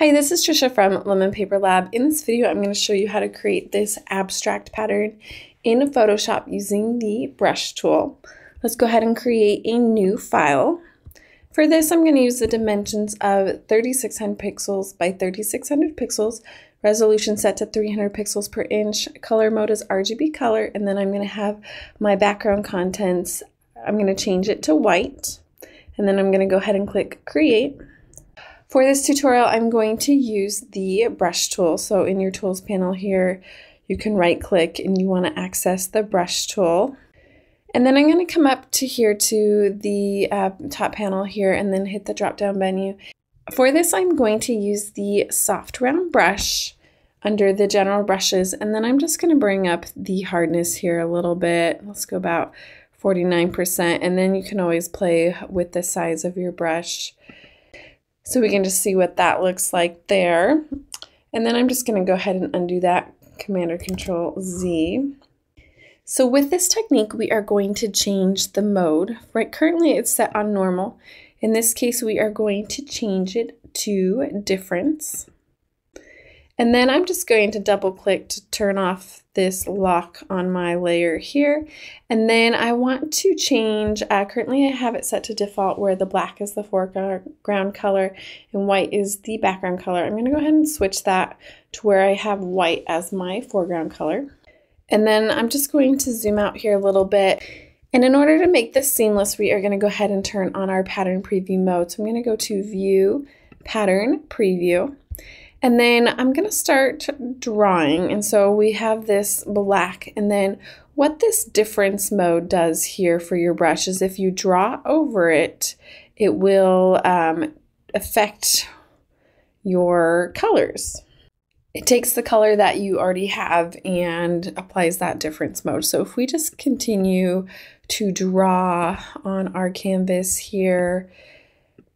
Hi, this is Tricia from Lemon Paper Lab. In this video, I'm going to show you how to create this abstract pattern in Photoshop using the brush tool. Let's go ahead and create a new file. For this, I'm going to use the dimensions of 3600 pixels by 3600 pixels, resolution set to 300 pixels per inch, color mode is RGB color, and then I'm going to have my background contents, I'm going to change it to white, and then I'm going to go ahead and click create. For this tutorial, I'm going to use the brush tool. So in your tools panel here, you can right click and you want to access the brush tool. And then I'm going to come up to here to the uh, top panel here and then hit the drop down menu. For this, I'm going to use the soft round brush under the general brushes and then I'm just going to bring up the hardness here a little bit. Let's go about 49% and then you can always play with the size of your brush. So we can just see what that looks like there. And then I'm just going to go ahead and undo that, Command or Control Z. So with this technique, we are going to change the mode. Right, currently it's set on normal. In this case, we are going to change it to difference. And then I'm just going to double click to turn off this lock on my layer here. And then I want to change, uh, currently I have it set to default where the black is the foreground color and white is the background color. I'm gonna go ahead and switch that to where I have white as my foreground color. And then I'm just going to zoom out here a little bit. And in order to make this seamless, we are gonna go ahead and turn on our pattern preview mode. So I'm gonna go to view, pattern, preview. And then I'm going to start drawing. And so we have this black. And then what this difference mode does here for your brush is if you draw over it, it will um, affect your colors. It takes the color that you already have and applies that difference mode. So if we just continue to draw on our canvas here,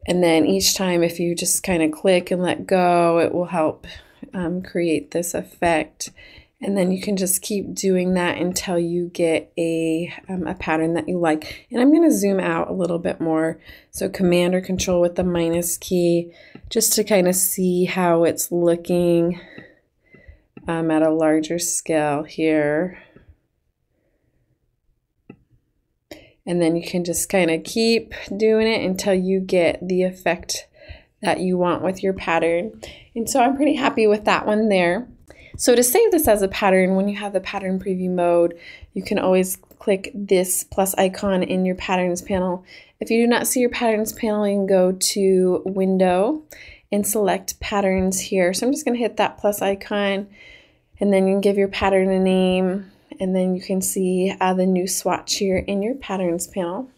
and then each time, if you just kind of click and let go, it will help um, create this effect. And then you can just keep doing that until you get a, um, a pattern that you like. And I'm going to zoom out a little bit more. So Command or Control with the minus key, just to kind of see how it's looking um, at a larger scale here. And then you can just kind of keep doing it until you get the effect that you want with your pattern. And so I'm pretty happy with that one there. So to save this as a pattern, when you have the pattern preview mode, you can always click this plus icon in your patterns panel. If you do not see your patterns panel, you can go to window and select patterns here. So I'm just going to hit that plus icon and then you can give your pattern a name and then you can see uh, the new swatch here in your patterns panel.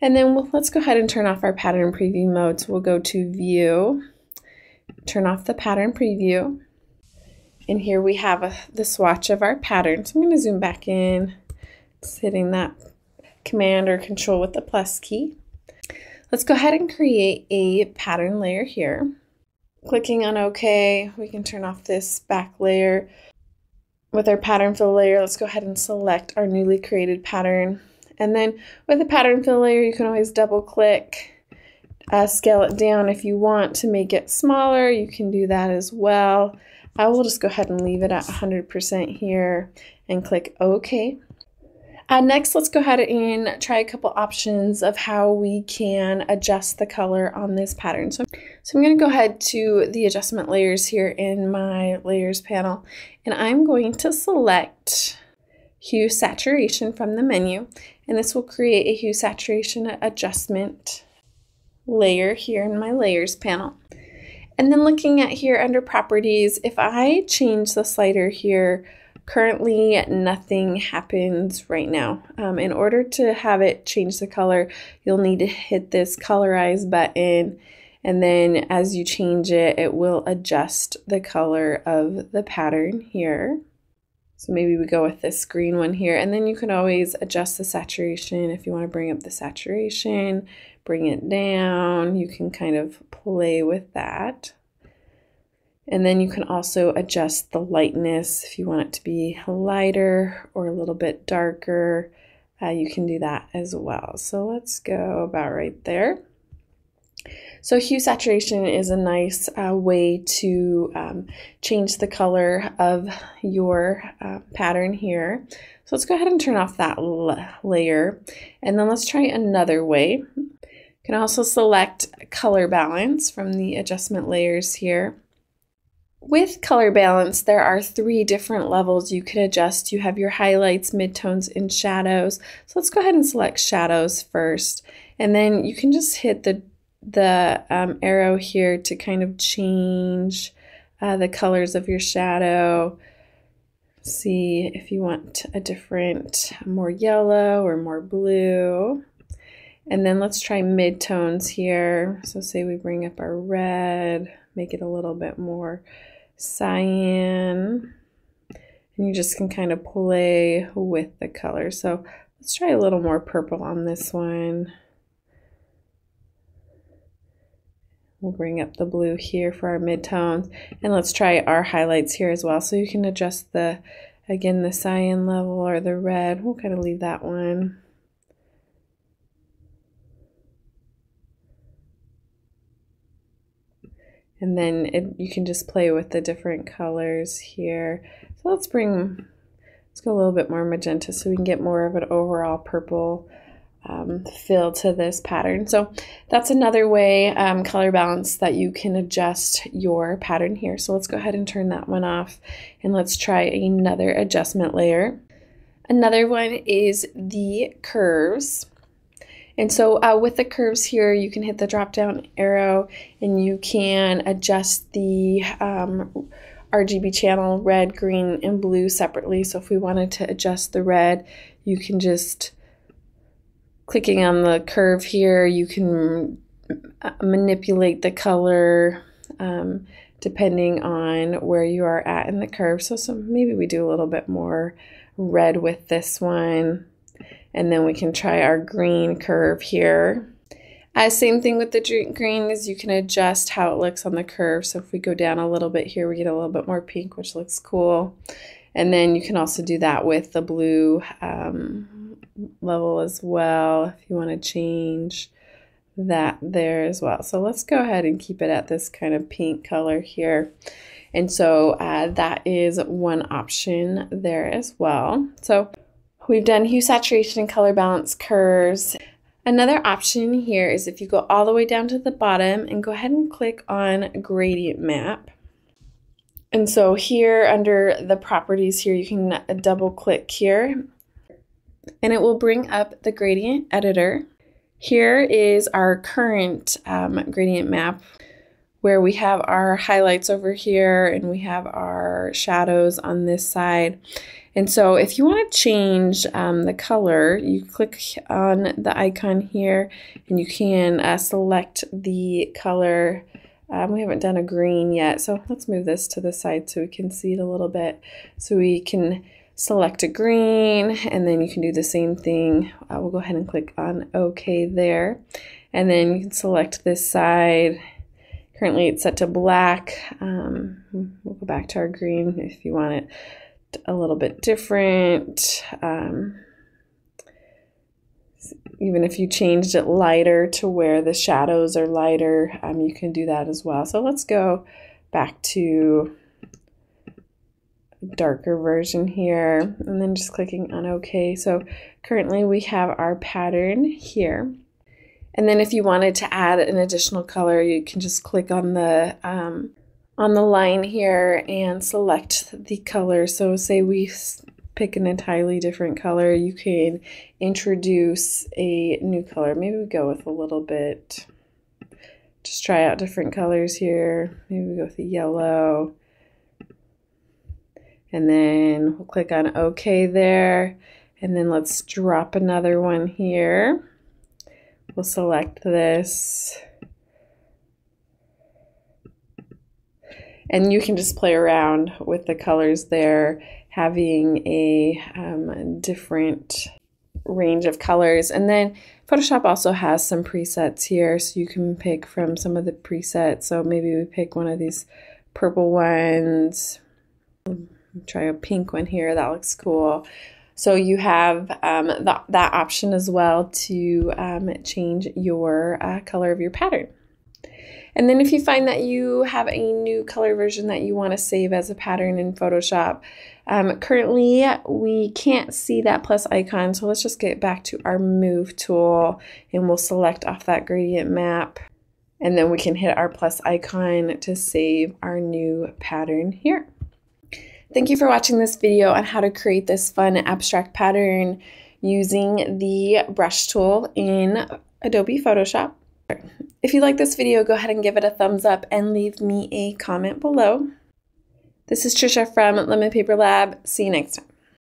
And then we'll, let's go ahead and turn off our pattern preview mode. So we'll go to view, turn off the pattern preview. And here we have a, the swatch of our pattern. So I'm going to zoom back in, just hitting that command or control with the plus key. Let's go ahead and create a pattern layer here. Clicking on OK, we can turn off this back layer with our pattern fill layer, let's go ahead and select our newly created pattern. And then with the pattern fill layer, you can always double click, uh, scale it down if you want to make it smaller. You can do that as well. I will just go ahead and leave it at 100% here and click OK. Uh, next, let's go ahead and try a couple options of how we can adjust the color on this pattern. So, so I'm going to go ahead to the adjustment layers here in my layers panel, and I'm going to select hue saturation from the menu, and this will create a hue saturation adjustment layer here in my layers panel. And then looking at here under properties, if I change the slider here Currently, nothing happens right now. Um, in order to have it change the color, you'll need to hit this colorize button and then as you change it, it will adjust the color of the pattern here. So maybe we go with this green one here, and then you can always adjust the saturation if you want to bring up the saturation, bring it down. You can kind of play with that. And then you can also adjust the lightness if you want it to be lighter or a little bit darker. Uh, you can do that as well. So let's go about right there. So hue saturation is a nice uh, way to um, change the color of your uh, pattern here. So let's go ahead and turn off that layer. And then let's try another way. You can also select color balance from the adjustment layers here. With color balance, there are three different levels you can adjust. You have your highlights, midtones, and shadows. So let's go ahead and select shadows first. And then you can just hit the the um, arrow here to kind of change uh, the colors of your shadow. See if you want a different, more yellow or more blue. And then let's try midtones here. So say we bring up our red, make it a little bit more cyan. And you just can kind of play with the color. So let's try a little more purple on this one. We'll bring up the blue here for our midtones. And let's try our highlights here as well. So you can adjust the, again, the cyan level or the red. We'll kind of leave that one. And then it, you can just play with the different colors here. So let's bring, let's go a little bit more magenta so we can get more of an overall purple um, feel to this pattern. So that's another way, um, color balance, that you can adjust your pattern here. So let's go ahead and turn that one off and let's try another adjustment layer. Another one is the curves. And so uh, with the curves here, you can hit the drop down arrow and you can adjust the um, RGB channel red, green, and blue separately. So if we wanted to adjust the red, you can just clicking on the curve here, you can uh, manipulate the color um, depending on where you are at in the curve. So, so maybe we do a little bit more red with this one. And then we can try our green curve here. Uh, same thing with the green is you can adjust how it looks on the curve. So if we go down a little bit here, we get a little bit more pink, which looks cool. And then you can also do that with the blue um, level as well if you want to change that there as well. So let's go ahead and keep it at this kind of pink color here. And so uh, that is one option there as well. So We've done hue saturation and color balance curves. Another option here is if you go all the way down to the bottom and go ahead and click on gradient map. And so here under the properties here, you can double click here and it will bring up the gradient editor. Here is our current um, gradient map where we have our highlights over here and we have our shadows on this side. And so if you want to change um, the color, you click on the icon here and you can uh, select the color. Um, we haven't done a green yet, so let's move this to the side so we can see it a little bit. So we can select a green and then you can do the same thing. Uh, we'll go ahead and click on OK there. And then you can select this side. Currently it's set to black. Um, we'll go back to our green if you want it a little bit different. Um, even if you changed it lighter to where the shadows are lighter, um, you can do that as well. So let's go back to darker version here and then just clicking on OK. So currently we have our pattern here. And then if you wanted to add an additional color, you can just click on the um, on the line here and select the color. So say we pick an entirely different color, you can introduce a new color. Maybe we go with a little bit, just try out different colors here. Maybe we go with the yellow. And then we'll click on OK there. And then let's drop another one here. We'll select this and you can just play around with the colors there, having a um, different range of colors. And then Photoshop also has some presets here, so you can pick from some of the presets. So maybe we pick one of these purple ones. Try a pink one here, that looks cool. So you have um, th that option as well to um, change your uh, color of your pattern. And then if you find that you have a new color version that you want to save as a pattern in Photoshop, um, currently we can't see that plus icon, so let's just get back to our move tool and we'll select off that gradient map and then we can hit our plus icon to save our new pattern here. Thank you for watching this video on how to create this fun abstract pattern using the brush tool in Adobe Photoshop. If you like this video, go ahead and give it a thumbs up and leave me a comment below. This is Tricia from Lemon Paper Lab. See you next time.